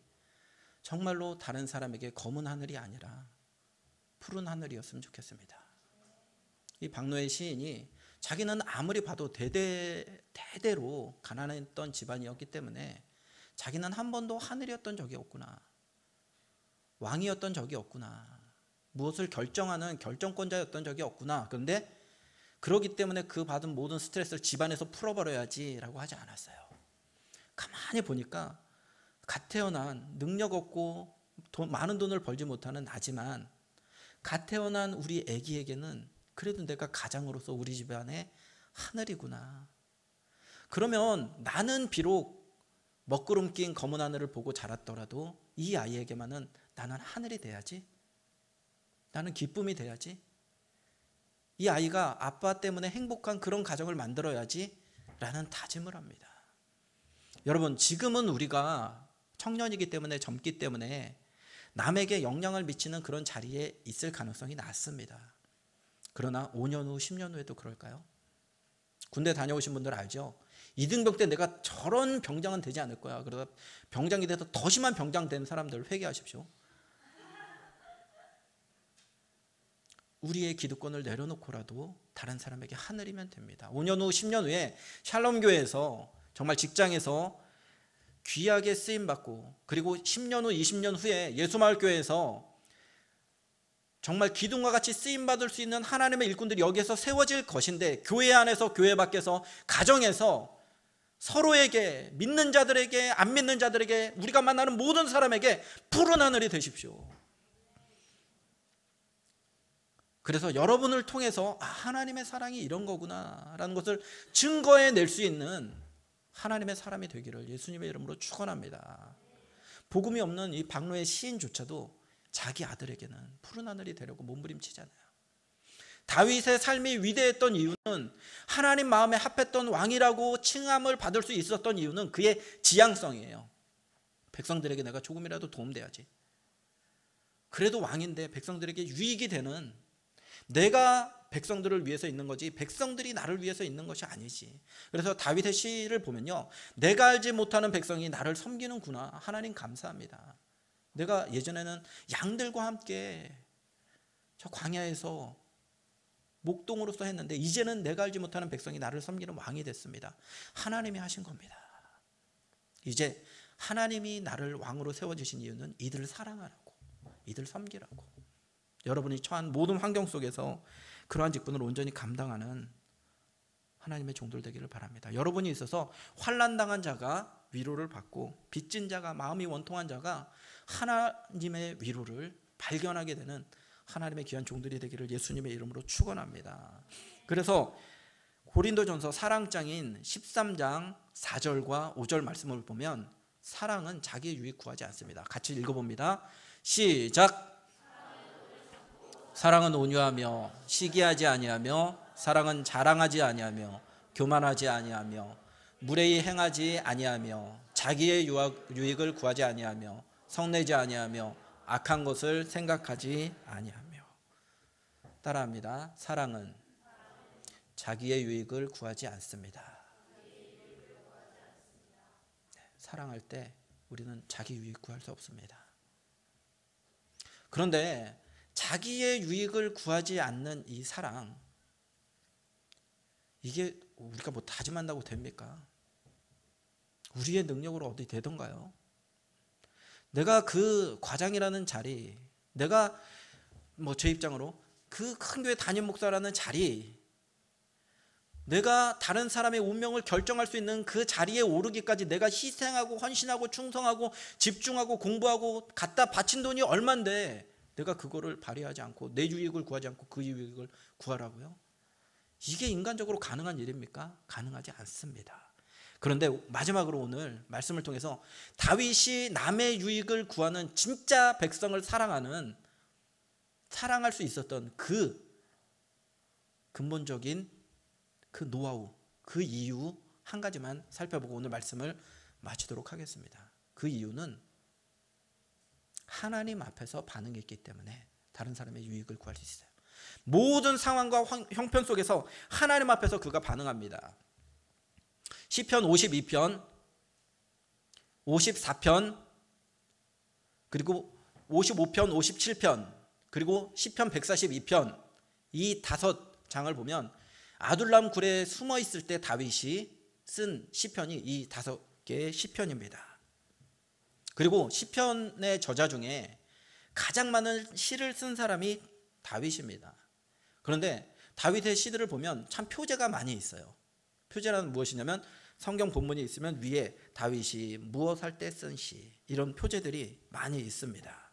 정말로 다른 사람에게 검은 하늘이 아니라 푸른 하늘이었으면 좋겠습니다. 이 박노의 시인이 자기는 아무리 봐도 대대 대대로 가난했던 집안이었기 때문에 자기는 한 번도 하늘이었던 적이 없구나. 왕이었던 적이 없구나. 무엇을 결정하는 결정권자였던 적이 없구나. 그런데 그러기 때문에 그 받은 모든 스트레스를 집안에서 풀어버려야지라고 하지 않았어요. 가만히 보니까 갓 태어난 능력 없고 돈, 많은 돈을 벌지 못하는 나지만 갓 태어난 우리 아기에게는 그래도 내가 가장으로서 우리 집안의 하늘이구나. 그러면 나는 비록 먹구름 낀 검은 하늘을 보고 자랐더라도 이 아이에게만은 나는 하늘이 돼야지. 나는 기쁨이 돼야지. 이 아이가 아빠 때문에 행복한 그런 가정을 만들어야지 라는 다짐을 합니다. 여러분, 지금은 우리가 청년이기 때문에 젊기 때문에 남에게 영향을 미치는 그런 자리에 있을 가능성이 낮습니다. 그러나 5년 후, 10년 후에도 그럴까요? 군대 다녀오신 분들 알죠? 이등병 때 내가 저런 병장은 되지 않을 거야. 그러다 병장이 돼서 더 심한 병장 된 사람들 회개하십시오. 우리의 기득권을 내려놓고라도 다른 사람에게 하늘이면 됩니다. 5년 후, 10년 후에 샬롬 교회에서 정말 직장에서 귀하게 쓰임 받고 그리고 10년 후, 20년 후에 예수마을 교회에서 정말 기둥과 같이 쓰임 받을 수 있는 하나님의 일꾼들이 여기에서 세워질 것인데 교회 안에서 교회 밖에서 가정에서 서로에게 믿는 자들에게 안 믿는 자들에게 우리가 만나는 모든 사람에게 푸른 하늘이 되십시오. 그래서 여러분을 통해서 아, 하나님의 사랑이 이런 거구나라는 것을 증거해 낼 수 있는 하나님의 사람이 되기를 예수님의 이름으로 축원합니다. 복음이 없는 이 박노의 시인조차도 자기 아들에게는 푸른 하늘이 되려고 몸부림치잖아요. 다윗의 삶이 위대했던 이유는 하나님 마음에 합했던 왕이라고 칭함을 받을 수 있었던 이유는 그의 지향성이에요. 백성들에게 내가 조금이라도 도움돼야지. 그래도 왕인데 백성들에게 유익이 되는 내가 백성들을 위해서 있는 거지 백성들이 나를 위해서 있는 것이 아니지. 그래서 다윗의 시를 보면요. 내가 알지 못하는 백성이 나를 섬기는구나. 하나님 감사합니다. 내가 예전에는 양들과 함께 저 광야에서 목동으로서 했는데 이제는 내가 알지 못하는 백성이 나를 섬기는 왕이 됐습니다. 하나님이 하신 겁니다. 이제 하나님이 나를 왕으로 세워 주신 이유는 이들을 사랑하라고, 이들 섬기라고. 여러분이 처한 모든 환경 속에서 그러한 직분을 온전히 감당하는 하나님의 종들 되기를 바랍니다. 여러분이 있어서 환난 당한 자가 위로를 받고 빚진 자가 마음이 원통한 자가 하나님의 위로를 발견하게 되는 하나님의 귀한 종들이 되기를 예수님의 이름으로 축원합니다. 그래서 고린도전서 사랑장인 13장 4절과 5절 말씀을 보면 사랑은 자기의 유익 구하지 않습니다. 같이 읽어봅니다. 시작. 사랑은 온유하며 시기하지 아니하며 사랑은 자랑하지 아니하며 교만하지 아니하며 무례히 행하지 아니하며 자기의 유익을 구하지 아니하며 성내지 아니하며 악한 것을 생각하지 아니하며 따라합니다. 사랑은 자기의 유익을 구하지 않습니다. 네, 사랑할 때 우리는 자기 유익 구할 수 없습니다. 그런데 자기의 유익을 구하지 않는 이 사랑 이게 우리가 뭐 다짐한다고 됩니까? 우리의 능력으로 어디 되던가요? 내가 그 과장이라는 자리, 내가 뭐 제 입장으로 그 큰 교회 담임 목사라는 자리, 내가 다른 사람의 운명을 결정할 수 있는 그 자리에 오르기까지 내가 희생하고 헌신하고 충성하고 집중하고 공부하고 갖다 바친 돈이 얼만데 내가 그거를 발휘하지 않고 내 유익을 구하지 않고 그 유익을 구하라고요? 이게 인간적으로 가능한 일입니까? 가능하지 않습니다. 그런데 마지막으로 오늘 말씀을 통해서 다윗이 남의 유익을 구하는 진짜 백성을 사랑하는 사랑할 수 있었던 그 근본적인 그 노하우, 그 이유 한 가지만 살펴보고 오늘 말씀을 마치도록 하겠습니다. 그 이유는 하나님 앞에서 반응했기 때문에 다른 사람의 유익을 구할 수 있어요. 모든 상황과 형편 속에서 하나님 앞에서 그가 반응합니다. 시편 52편, 54편, 그리고 55편, 57편, 그리고 시편 142편 이 다섯 장을 보면 아둘람 굴에 숨어 있을 때 다윗이 쓴 시편이 이 다섯 개의 시편입니다. 그리고 시편의 저자 중에 가장 많은 시를 쓴 사람이 다윗입니다. 그런데 다윗의 시들을 보면 참 표제가 많이 있어요. 표제란 무엇이냐면 성경 본문이 있으면 위에 다윗이 무엇 할 때 쓴 시 이런 표제들이 많이 있습니다.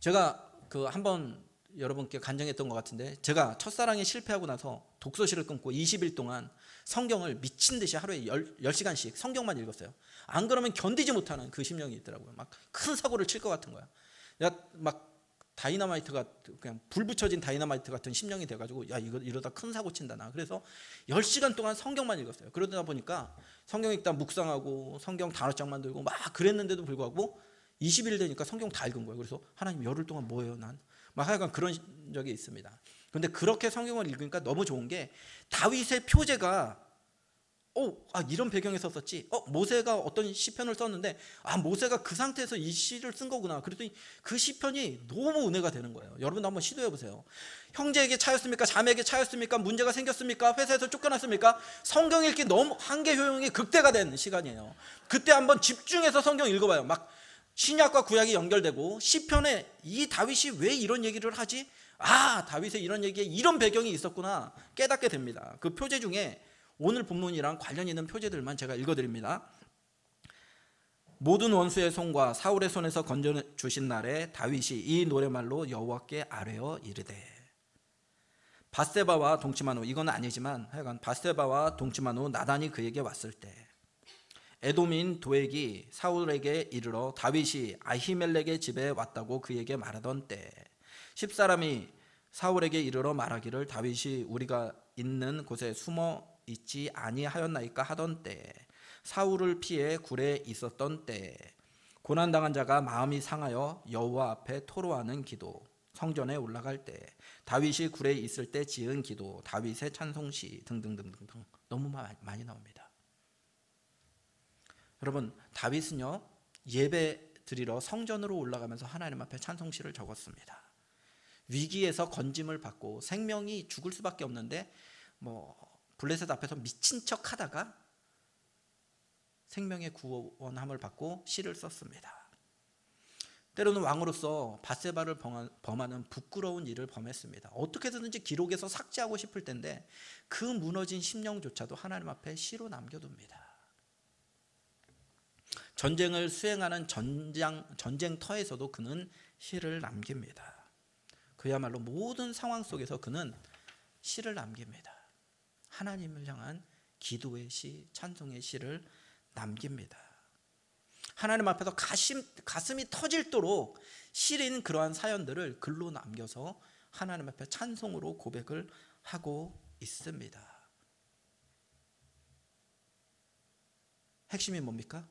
제가 그 한번 여러분께 간증했던 것 같은데 제가 첫사랑에 실패하고 나서 독서실을 끊고 20일 동안 성경을 미친 듯이 하루에 10, 10시간씩 성경만 읽었어요. 안 그러면 견디지 못하는 그 심령이 있더라고요. 막 큰 사고를 칠 것 같은 거야. 막 다이너마이트가 그냥 불 붙여진 다이너마이트 같은 심령이 돼가지고 야 이거 이러다 큰 사고 친다 나 그래서 10시간 동안 성경만 읽었어요 그러다 보니까 성경 읽다 묵상하고 성경 단어장만 들고 막 그랬는데도 불구하고 20일 되니까 성경 다 읽은 거예요 그래서 하나님 열흘 동안 뭐예요 난 막 하여간 그런 적이 있습니다. 그런데 그렇게 성경을 읽으니까 너무 좋은 게 다윗의 표제가 오, 아 이런 배경에 썼었지. 어, 모세가 어떤 시편을 썼는데 아 모세가 그 상태에서 이 시를 쓴 거구나. 그랬더니 그 시편이 너무 은혜가 되는 거예요. 여러분도 한번 시도해 보세요. 형제에게 차였습니까? 자매에게 차였습니까? 문제가 생겼습니까? 회사에서 쫓겨났습니까? 성경 읽기 너무 한계 효용이 극대가 된 시간이에요. 그때 한번 집중해서 성경 읽어 봐요. 막 신약과 구약이 연결되고 시편에 이 다윗이 왜 이런 얘기를 하지? 아, 다윗의 이런 얘기에 이런 배경이 있었구나 깨닫게 됩니다. 그 표제 중에 오늘 본문이랑 관련 있는 표제들만 제가 읽어드립니다. 모든 원수의 손과 사울의 손에서 건져 주신 날에 다윗이 이 노래말로 여호와께 아뢰어 이르되 바세바와 동치마노 이건 아니지만 하여간 바세바와 동치마노 나단이 그에게 왔을 때 에돔인 도액이 사울에게 이르러 다윗이 아히멜렉의 집에 왔다고 그에게 말하던 때 십사람이 사울에게 이르러 말하기를 다윗이 우리가 있는 곳에 숨어 있지 아니하였나이까 하던 때 사울을 피해 굴에 있었던 때 고난 당한 자가 마음이 상하여 여호와 앞에 토로하는 기도 성전에 올라갈 때 다윗이 굴에 있을 때 지은 기도 다윗의 찬송시 등등등등 너무 많이 나옵니다. 여러분 다윗은요 예배 드리러 성전으로 올라가면서 하나님 앞에 찬송시를 적었습니다. 위기에서 건짐을 받고 생명이 죽을 수밖에 없는데 뭐 블레셋 앞에서 미친 척 하다가 생명의 구원함을 받고 시를 썼습니다. 때로는 왕으로서 바세바를 범하는 부끄러운 일을 범했습니다. 어떻게든지 기록에서 삭제하고 싶을 텐데 그 무너진 심령조차도 하나님 앞에 시로 남겨둡니다. 전쟁을 수행하는 전장, 전쟁터에서도 그는 시를 남깁니다. 그야말로 모든 상황 속에서 그는 시를 남깁니다. 하나님을 향한 기도의 시, 찬송의 시를 남깁니다. 하나님 앞에서 가심, 가슴이 터질도록 시린 그러한 사연들을 글로 남겨서 하나님 앞에 찬송으로 고백을 하고 있습니다. 핵심이 뭡니까?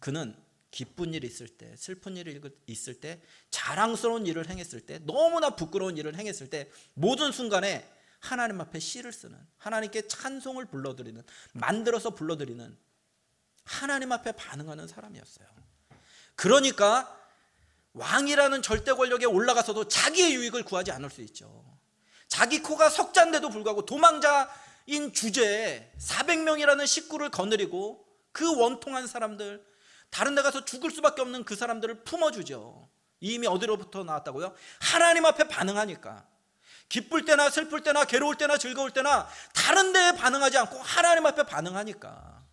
그는 기쁜 일이 있을 때, 슬픈 일이 있을 때, 자랑스러운 일을 행했을 때, 너무나 부끄러운 일을 행했을 때, 모든 순간에 하나님 앞에 시를 쓰는, 하나님께 찬송을 불러드리는, 만들어서 불러드리는 하나님 앞에 반응하는 사람이었어요. 그러니까 왕이라는 절대 권력에 올라가서도 자기의 유익을 구하지 않을 수 있죠. 자기 코가 석잔데도 불구하고 도망자인 주제에 400명이라는 식구를 거느리고 그 원통한 사람들, 다른 데 가서 죽을 수밖에 없는 그 사람들을 품어주죠. 이미 어디로부터 나왔다고요? 하나님 앞에 반응하니까. 기쁠 때나 슬플 때나 괴로울 때나 즐거울 때나 다른 데에 반응하지 않고 하나님 앞에 반응하니까.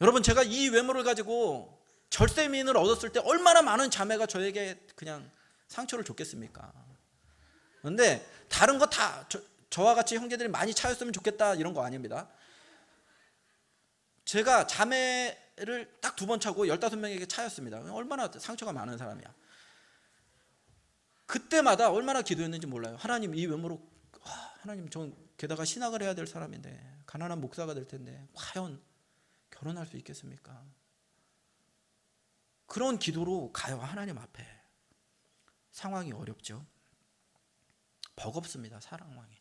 여러분 제가 이 외모를 가지고 절세민을 얻었을 때 얼마나 많은 자매가 저에게 그냥 상처를 줬겠습니까? 그런데 다른 거 다 저와 같이 형제들이 많이 차였으면 좋겠다 이런 거 아닙니다. 제가 자매를 딱 두 번 차고 15명에게 차였습니다. 얼마나 상처가 많은 사람이야. 그때마다 얼마나 기도했는지 몰라요. 하나님 이 외모로 하나님 전 게다가 신학을 해야 될 사람인데 가난한 목사가 될 텐데 과연 결혼할 수 있겠습니까? 그런 기도로 가요 하나님 앞에 상황이 어렵죠. 버겁습니다 상황이.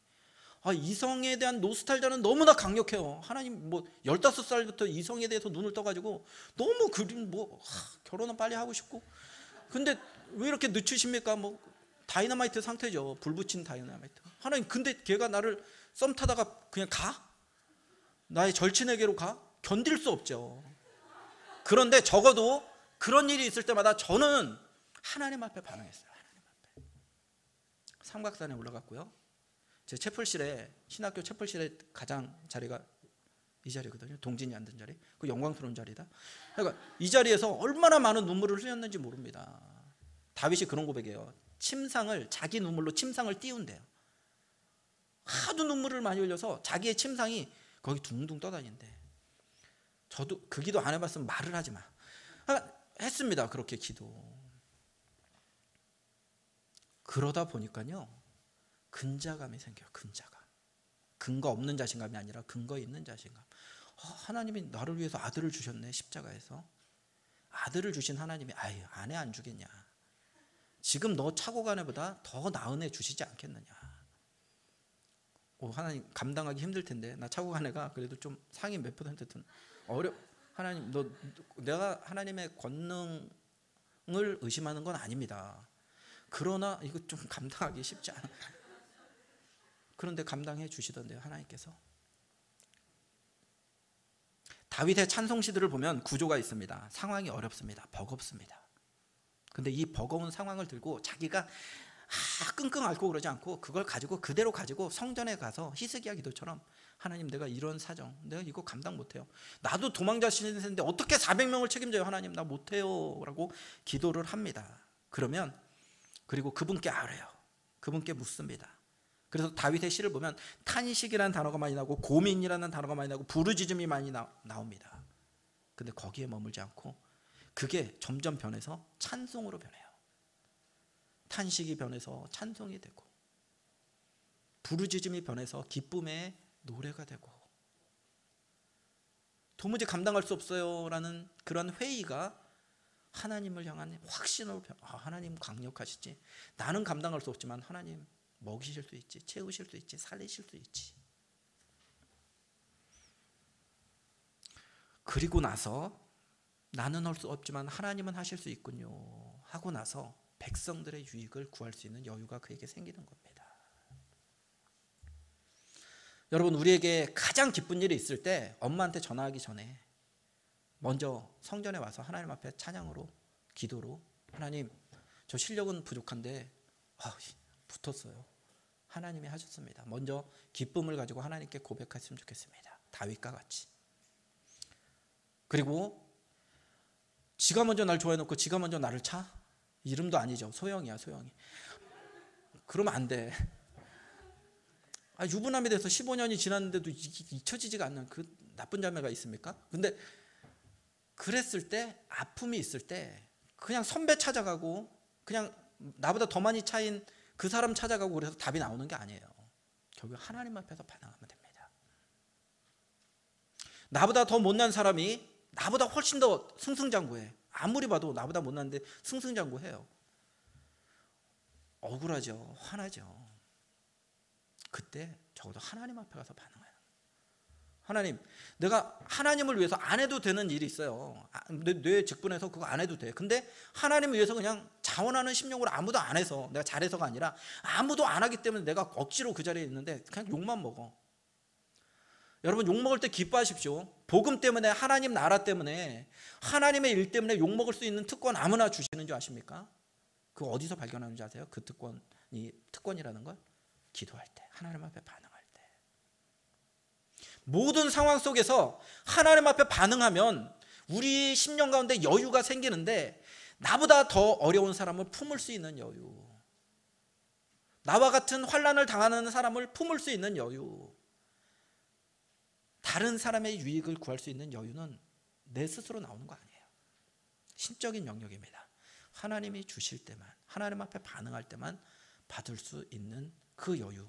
아, 이성에 대한 노스탈자는 너무나 강력해요. 하나님 뭐 15살부터 이성에 대해서 눈을 떠가지고 너무 그림 뭐 하, 결혼은 빨리 하고 싶고 근데 왜 이렇게 늦추십니까? 뭐 다이너마이트 상태죠. 불 붙인 다이너마이트. 하나님 근데 걔가 나를 썸 타다가 그냥 가? 나의 절친에게로 가? 견딜 수 없죠. 그런데 적어도 그런 일이 있을 때마다 저는 하나님 앞에 반응했어요. 하나님 앞에. 삼각산에 올라갔고요. 제 채플실에 신학교 채플실에 가장 자리가 이 자리거든요. 동진이 앉은 자리. 그 영광스러운 자리다. 그러니까 이 자리에서 얼마나 많은 눈물을 흘렸는지 모릅니다. 다윗이 그런 고백이에요. 침상을 자기 눈물로 침상을 띄운대요. 하도 눈물을 많이 흘려서 자기의 침상이 거기 둥둥 떠다닌대. 저도 그 기도 안 해봤으면 말을 하지 마. 아, 했습니다. 그렇게 기도. 그러다 보니까요. 근자감이 생겨요. 근자감. 근거 없는 자신감이 아니라 근거 있는 자신감. 어, 하나님이 나를 위해서 아들을 주셨네. 십자가에서. 아들을 주신 하나님이 아유 아내 안 주겠냐. 지금 너 차고 간 애보다 더 나은 애 주시지 않겠느냐. 오, 하나님 감당하기 힘들 텐데 나 차고 간 애가 그래도 좀 상위 몇 퍼센트 든 어려 하나님 너 내가 하나님의 권능을 의심하는 건 아닙니다. 그러나 이거 좀 감당하기 쉽지 않아. 그런데 감당해 주시던데요 하나님께서. 다윗의 찬송 시들을 보면 구조가 있습니다. 상황이 어렵습니다. 버겁습니다. 근데 이 버거운 상황을 들고 자기가 아, 끙끙 앓고 그러지 않고 그걸 가지고 그대로 가지고 성전에 가서 히스기야 기도처럼 하나님 내가 이런 사정 내가 이거 감당 못해요 나도 도망자 신인데 어떻게 400명을 책임져요 하나님 나 못해요 라고 기도를 합니다 그러면 그리고 그분께 아뢰요 그분께 묻습니다 그래서 다윗의 시를 보면 탄식이라는 단어가 많이 나오고 고민이라는 단어가 많이 나오고 부르짖음이 많이 나, 나옵니다 근데 거기에 머물지 않고 그게 점점 변해서 찬송으로 변해요 탄식이 변해서 찬송이 되고 부르짖음이 변해서 기쁨의 노래가 되고 도무지 감당할 수 없어요라는 그런 회의가 하나님을 향한 확신으로 변. 아, 하나님 강력하시지. 나는 감당할 수 없지만 하나님 먹이실 수 있지, 채우실 수 있지, 살리실 수 있지. 그리고 나서 나는 할 수 없지만 하나님은 하실 수 있군요. 하고 나서 백성들의 유익을 구할 수 있는 여유가 그에게 생기는 겁니다. 여러분 우리에게 가장 기쁜 일이 있을 때 엄마한테 전화하기 전에 먼저 성전에 와서 하나님 앞에 찬양으로 기도로 하나님 저 실력은 부족한데 아, 붙었어요. 하나님이 하셨습니다. 먼저 기쁨을 가지고 하나님께 고백했으면 좋겠습니다. 다윗과 같이. 그리고 지가 먼저 날 좋아해 놓고 지가 먼저 나를 차? 이름도 아니죠. 소영이야, 소영이. 그러면 안 돼. 아, 유부남이 돼서 15년이 지났는데도 잊혀지지가 않는 그 나쁜 자매가 있습니까? 근데 그랬을 때 아픔이 있을 때 그냥 선배 찾아가고 그냥 나보다 더 많이 차인 그 사람 찾아가고 그래서 답이 나오는 게 아니에요. 결국 하나님 앞에서 반응하면 됩니다. 나보다 더 못난 사람이 나보다 훨씬 더 승승장구해. 아무리 봐도 나보다 못난데 승승장구해요. 억울하죠. 화나죠. 그때 적어도 하나님 앞에 가서 반응해요. 하나님, 내가 하나님을 위해서 안 해도 되는 일이 있어요. 아, 뇌, 뇌 직분해서 그거 안 해도 돼. 근데 하나님을 위해서 그냥 자원하는 심령으로 아무도 안 해서 내가 잘해서가 아니라 아무도 안 하기 때문에 내가 억지로 그 자리에 있는데 그냥 욕만 먹어. 여러분 욕 먹을 때 기뻐하십시오. 복음 때문에 하나님 나라 때문에 하나님의 일 때문에 욕 먹을 수 있는 특권 아무나 주시는 줄 아십니까? 그 어디서 발견하는지 아세요? 그 특권이 특권이라는 걸 기도할 때 하나님 앞에 때 모든 상황 속에서 하나님 앞에 반응하면 우리 심령 가운데 여유가 생기는데 나보다 더 어려운 사람을 품을 수 있는 여유 나와 같은 환란을 당하는 사람을 품을 수 있는 여유 다른 사람의 유익을 구할 수 있는 여유는 내 스스로 나오는 거 아니에요. 신적인 영역입니다. 하나님이 주실 때만, 하나님 앞에 반응할 때만 받을 수 있는 그 여유.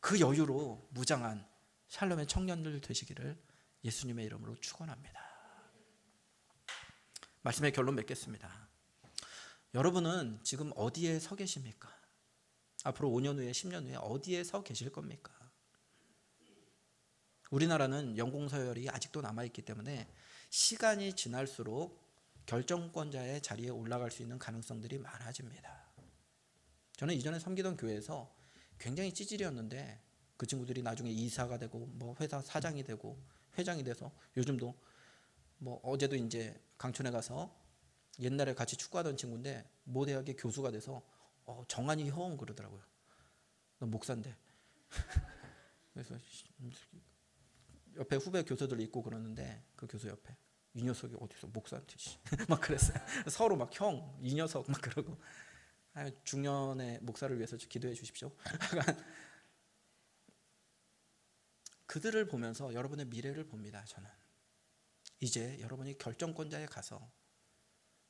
그 여유로 무장한 샬롬의 청년들 되시기를 예수님의 이름으로 축원합니다. 말씀의 결론 맺겠습니다. 여러분은 지금 어디에 서 계십니까? 앞으로 5년 후에 10년 후에 어디에 서 계실 겁니까? 우리나라는 연공서열이 아직도 남아있기 때문에 시간이 지날수록 결정권자의 자리에 올라갈 수 있는 가능성들이 많아집니다. 저는 이전에 섬기던 교회에서 굉장히 찌질이었는데 그 친구들이 나중에 이사가 되고 뭐 회사 사장이 되고 회장이 돼서 요즘도 뭐 어제도 이제 강촌에 가서 옛날에 같이 축구하던 친구인데 모 대학의 교수가 돼서 어, 정한이 형 그러더라고요. 너 목사인데. *laughs* 그래서 옆에 후배 교수들 있고 그러는데 그 교수 옆에 이 녀석이 어디서 목사한테 *laughs* 막 그랬어요. 서로 막 형 이 녀석 막 그러고 아, 중년의 목사를 위해서 기도해 주십시오. *laughs* 그들을 보면서 여러분의 미래를 봅니다. 저는 이제 여러분이 결정권자에 가서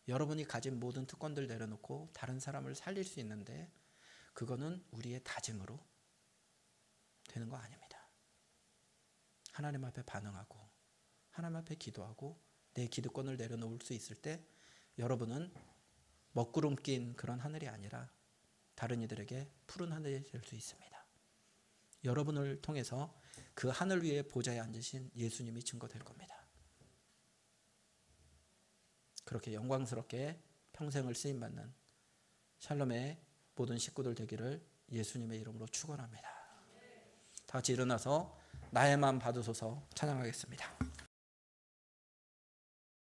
여러분이 가진 모든 특권들 내려놓고 다른 사람을 살릴 수 있는데 그거는 우리의 다짐으로 되는 거 아닙니다. 하나님 앞에 반응하고 하나님 앞에 기도하고 내 기득권을 내려놓을 수 있을 때 여러분은 먹구름 낀 그런 하늘이 아니라 다른 이들에게 푸른 하늘이 될 수 있습니다. 여러분을 통해서 그 하늘 위에 보좌에 앉으신 예수님이 증거될 겁니다. 그렇게 영광스럽게 평생을 쓰임 받는 샬롬의 모든 식구들 되기를 예수님의 이름으로 축원합니다. 다 같이 일어나서 나의 마음 받으소서 찬양하겠습니다.